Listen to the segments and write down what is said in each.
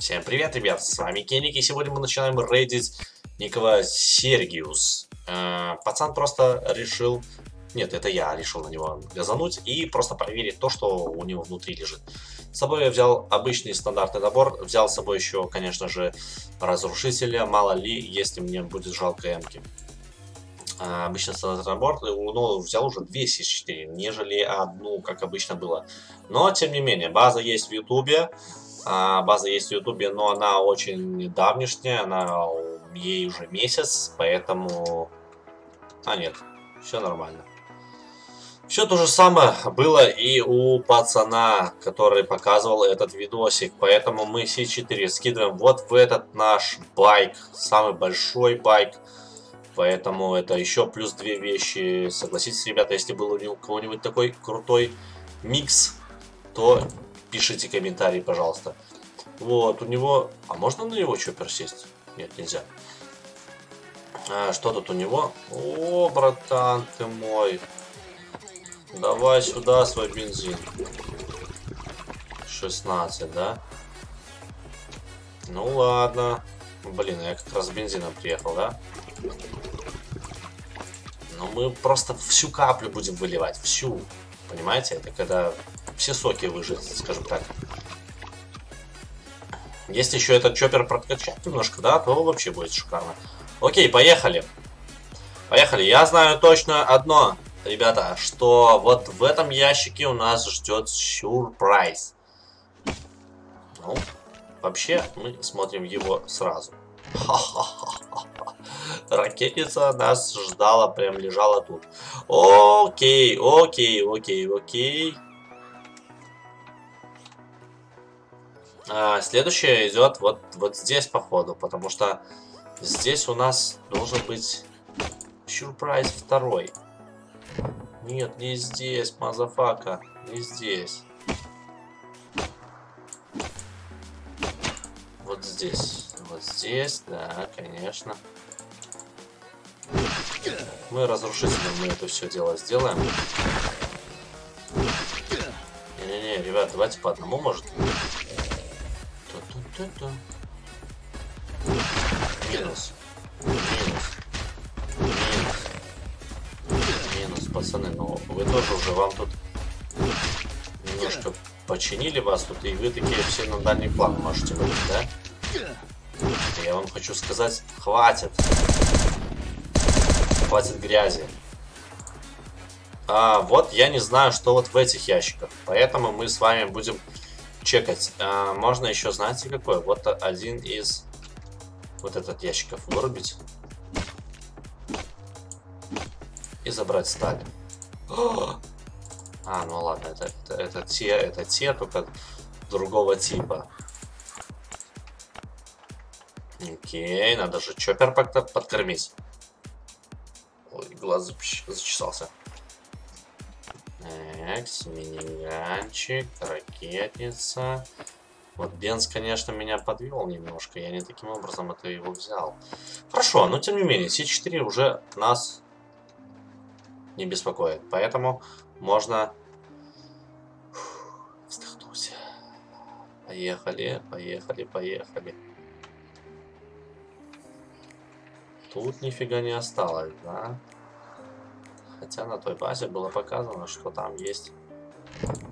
Всем привет, ребят, с вами Кеник, и сегодня мы начинаем рейдить Никола Сергиус. Э, пацан просто решил, нет, это я решил на него газануть и просто проверить то, что у него внутри лежит. С собой я взял обычный стандартный набор, взял с собой еще, конечно же, разрушителя, мало ли, если мне будет жалко эмки. Э, обычный стандартный набор, но взял уже 204, нежели одну, как обычно было. Но, тем не менее, база есть в ютубе, а, база есть в Ютубе, но она очень давнишняя, она ей уже месяц, поэтому... А, нет, все нормально. Все то же самое было и у пацана, который показывал этот видосик. Поэтому мы C4 скидываем вот в этот наш байк. Самый большой байк. Поэтому это еще плюс две вещи. Согласитесь, ребята, если был у кого-нибудь такой крутой микс, то пишите комментарии, пожалуйста. Вот, у него... А можно на него чоппер сесть? Нет, нельзя. А, что тут у него? О, братан ты мой. Давай сюда свой бензин. 16, да? Ну ладно. Блин, я как раз с бензином приехал, да? Но ну, мы просто всю каплю будем выливать. Всю. Понимаете? Это когда все соки выжать, скажем так. Если еще этот чоппер прокачать немножко, да, то вообще будет шикарно. Окей, поехали. Поехали. Я знаю точно одно, ребята, что вот в этом ящике у нас ждет сюрприз. Ну, вообще, мы смотрим его сразу. Ракетница нас ждала, прям лежала тут. Окей, окей, окей, окей. А, следующее идет вот, вот здесь, походу, потому что здесь у нас должен быть сюрприз второй. Нет, не здесь, motherfucker, не здесь. Вот здесь, вот здесь, да, конечно. Мы разрушителем мы это все дело сделаем. Не-не-не, ребят, давайте по одному, может. Минус. Минус. Минус. Минус, пацаны. Ну, вы тоже уже вам тут немножко починили вас тут, и вы такие все на дальний план можете выйти, да? Я вам хочу сказать, хватит. Хватит грязи. А, вот я не знаю, что вот в этих ящиках. Поэтому мы с вами будем чекать. А, можно еще, знаете, какой? Вот один из вот этот ящиков вырубить. И забрать сталь. А, ну ладно, это, это, это те, это те, только другого типа. Окей, надо же чоппер подкормить. Ой, глаз зачесался. Так, миниганчик, ракетница. Вот Бенз, конечно, меня подвел немножко. Я не таким образом это его взял. Хорошо, но тем не менее, С4 уже нас не беспокоит. Поэтому можно вздохнуть. Поехали, поехали, поехали. Тут нифига не осталось, да? Хотя на той базе было показано, что там есть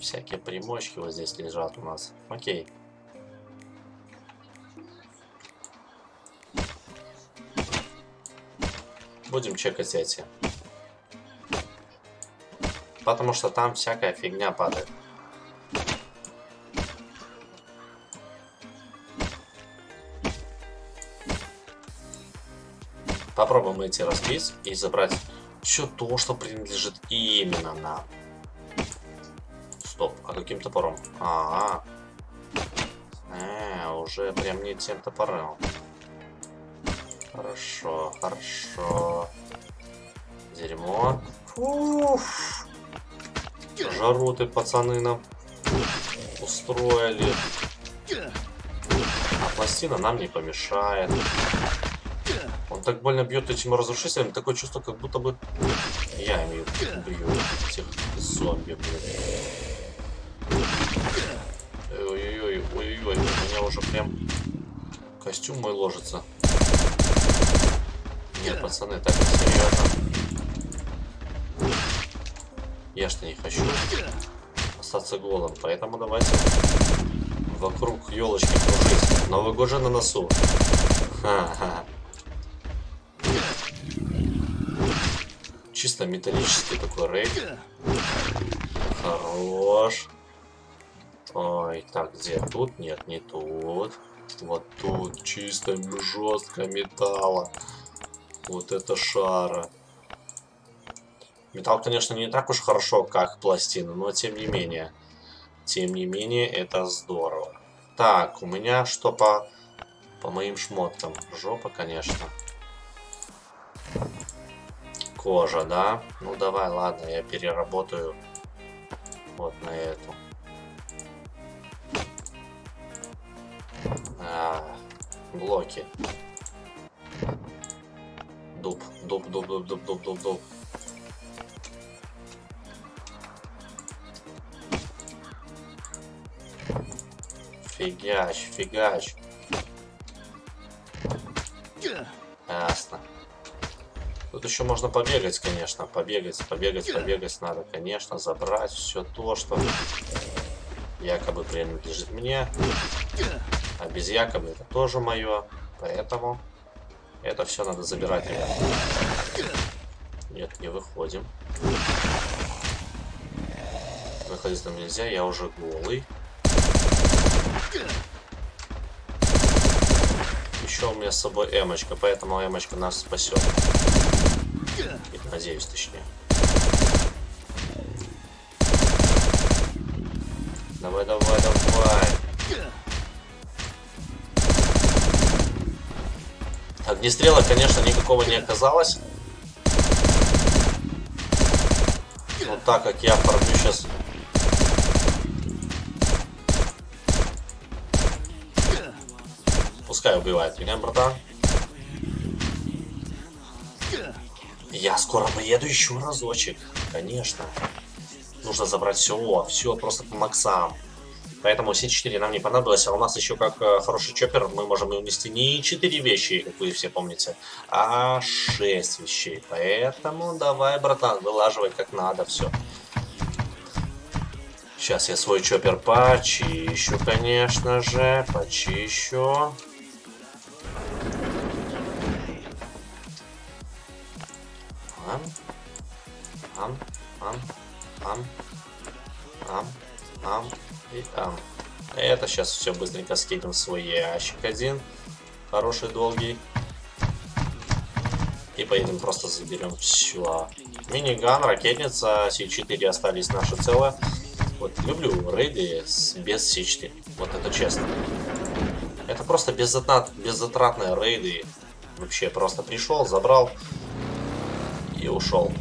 всякие примочки вот здесь лежат у нас. Окей. Будем чекать эти. Потому что там всякая фигня падает. Попробуем эти разбить и забрать все то, что принадлежит именно нам. Стоп, а каким топором? А, -а, -а. Э, уже прям не тем топором. Хорошо, хорошо. Дерьмо. Уф. Жару ты, пацаны, нам устроили. А пластина нам не помешает. Он так больно бьет этим разрушителем, такое чувство, как будто бы я имею бью этих зомби, блин. Ой-ой-ой, у меня уже прям костюм мой ложится. Нет, пацаны, так серьезно. Я что не хочу остаться голым, поэтому давайте вокруг елочки кружить. Новый год же на носу. Ха-ха. Чисто металлический такой рейд. Хорош. Ой, так, где? Тут? Нет, не тут. Вот тут чисто жестко металла. Вот это шара. Металл, конечно, не так уж хорошо, как пластина, но тем не менее. Тем не менее, это здорово. Так, у меня что по, по моим шмоткам? Жопа, конечно. Кожа, да? Ну давай, ладно, я переработаю вот на эту. А, блоки. Дуб, дуб, дуб, дуб, дуб, дуб, дуб, дуб. Фигач, фигач. Ясно. Тут еще можно побегать, конечно. Побегать, побегать, побегать надо, конечно. Забрать все то, что якобы принадлежит мне. Без якобы это тоже мое. Поэтому это все надо забирать. Нет, не выходим. Выходить там нельзя, я уже голый. Еще у меня с собой эмочка, поэтому эмочка нас спасет. Надеюсь, точнее. Давай, давай, давай. Огнестрела, конечно, никакого не оказалось. Но так как я фармлю сейчас... Пускай убивает меня, братан. Я скоро поеду еще разочек. Конечно. Нужно забрать все, все просто по максам. Поэтому все 4 нам не понадобилось, а у нас еще как э, хороший чоппер мы можем унести не 4 вещи, как вы все помните, а 6 вещей. Поэтому давай, братан, вылаживай как надо все. Сейчас я свой чоппер почищу, конечно же, почищу. Ам, ам, ам, ам, ам, ам и ам. Это сейчас все быстренько скинем в свой ящик один. Хороший, долгий. И поедем просто заберем все. Миниган, ракетница, С4 остались наши целые. Вот люблю рейды с, без С4. Вот это честно. Это просто беззатрат, беззатратные рейды. Вообще просто пришел, забрал и ушел.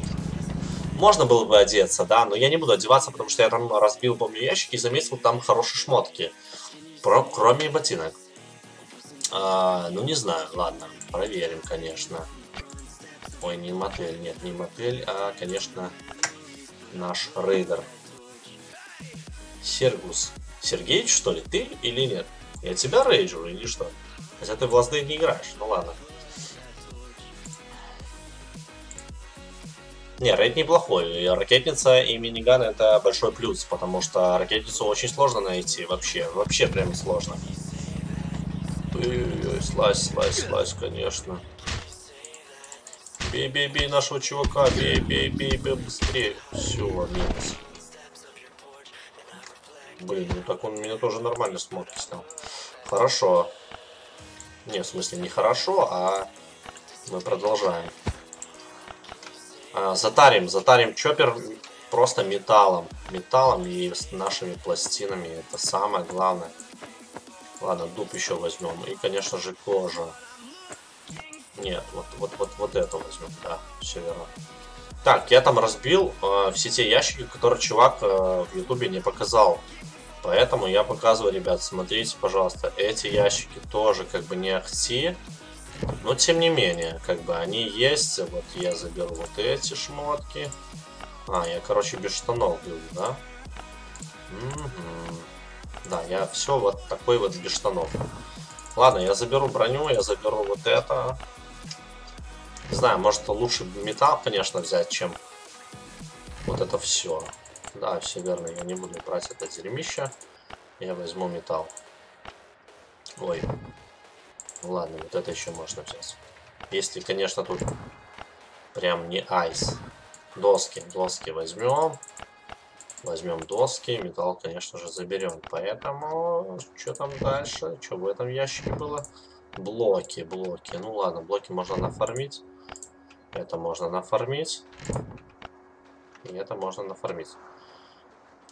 Можно было бы одеться, да, но я не буду одеваться, потому что я там разбил, помню, ящики и заметил там хорошие шмотки. Про, кроме ботинок. А, ну, не знаю, ладно, проверим, конечно. Ой, не мотель, нет, не мотель, а, конечно, наш рейдер. Сергус. Сергеич, что ли? Ты или нет? Я тебя рейджу или что? Хотя ты в лазды не играешь, ну ладно. Не, рейд неплохой. Ракетница и миниган это большой плюс, потому что ракетницу очень сложно найти вообще. Вообще прям сложно. Ой-ой-ой, слазь, слазь, слазь, конечно. Бей, бей, бей нашего чувака, бей, бей, бей, бей, быстрее. Все, минус. Блин, ну так он меня тоже нормально смотрит снял. Хорошо. Не, в смысле не хорошо, а мы продолжаем. А, затарим, затарим чоппер просто металлом. Металлом и с нашими пластинами. Это самое главное. Ладно, дуб еще возьмем. И, конечно же, кожа. Нет, вот, вот, вот, вот это возьмем. Да, все верно. Так, я там разбил э, все те ящики, которые чувак э, в ютубе не показал. Поэтому я показываю, ребят, смотрите, пожалуйста, эти ящики тоже как бы не ахти. Но тем не менее, как бы они есть. Вот я заберу вот эти шмотки. А, я, короче, без штанов был, да? Угу. Да, я все вот такой вот без штанов. Ладно, я заберу броню, я заберу вот это. Не знаю, может лучше металл, конечно, взять, чем вот это все. Да, все верно, я не буду брать это дерьмище. Я возьму металл. Ой. Ну ладно, вот это еще можно взять. Если, конечно, тут прям не айс. Доски, доски возьмем. Возьмем доски, металл, конечно же, заберем. Поэтому, что там дальше? Что в этом ящике было? Блоки, блоки. Ну ладно, блоки можно нафармить. Это можно нафармить. И это можно нафармить.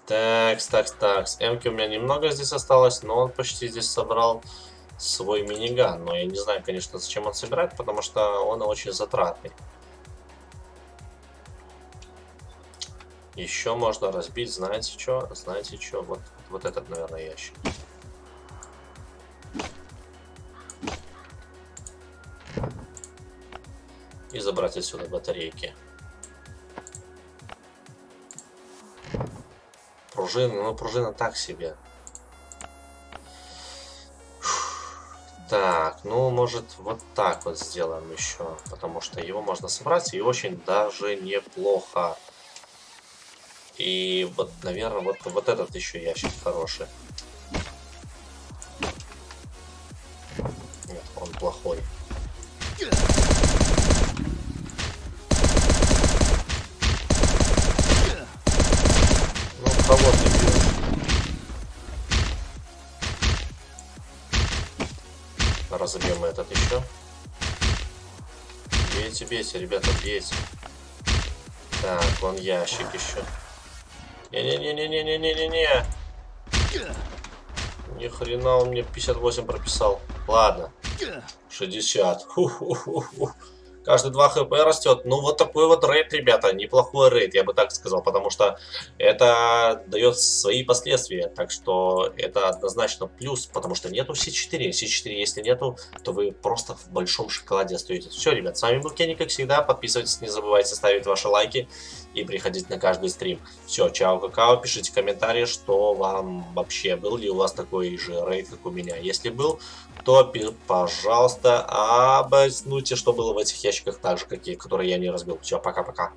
Так, так, так. Эмки у меня немного здесь осталось, но он почти здесь собрал свой миниган. Но я не знаю, конечно, зачем он собирает, потому что он очень затратный. Еще можно разбить, знаете что? Знаете что? Вот, вот этот, наверное, ящик. И забрать отсюда батарейки. Пружина, ну пружина так себе. Так, ну может вот так вот сделаем еще, потому что его можно собрать и очень даже неплохо. И вот, наверное, вот, вот этот еще ящик хороший. Нет, он плохой. разобьем этот еще. Бейте, бейте, ребята, бейте. Так, вон ящик еще. Не-не-не-не-не-не-не-не. Ни хрена он мне 58 прописал. Ладно. 60. Ху -ху -ху -ху. Каждый 2 хп растет. Ну, вот такой вот рейд, ребята. Неплохой рейд, я бы так сказал. Потому что это дает свои последствия. Так что это однозначно плюс. Потому что нету C4. C4 если нету, то вы просто в большом шоколаде остаетесь. Все, ребят, с вами был Кенни, как всегда. Подписывайтесь, не забывайте ставить ваши лайки. И приходить на каждый стрим. Все, чао, какао. Пишите комментарии, что вам вообще был ли у вас такой же рейд, как у меня. Если был, то, пожалуйста, обоснуйте, что было в этих ящиках, так же, какие, которые я не разбил. Все, пока-пока.